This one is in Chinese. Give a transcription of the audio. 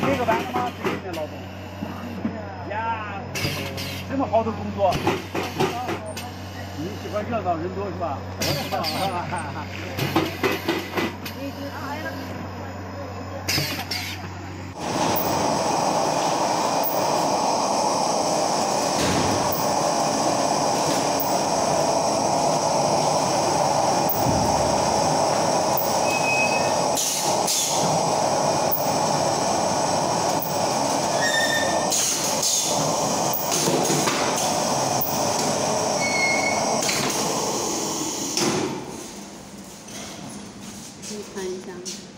这个班他妈最累的劳动。呀，这么好的工作，你喜欢热闹人多是吧？热闹，哈哈。可以看一下。